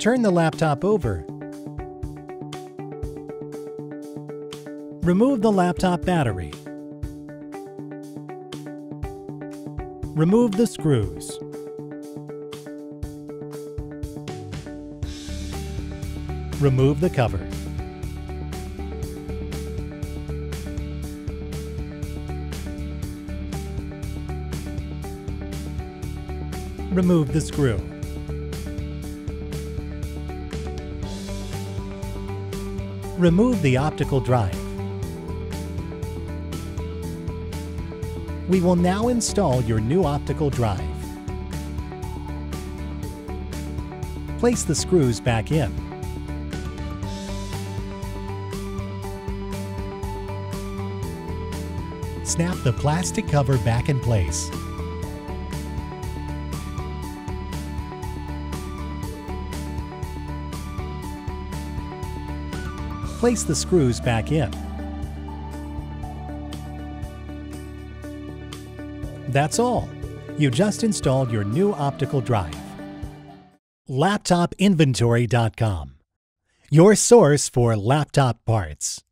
Turn the laptop over. Remove the laptop battery. Remove the screws. Remove the cover. Remove the screw. Remove the optical drive. We will now install your new optical drive. Place the screws back in. Snap the plastic cover back in place. Place the screws back in. That's all. You just installed your new optical drive. LaptopInventory.com, your source for laptop parts.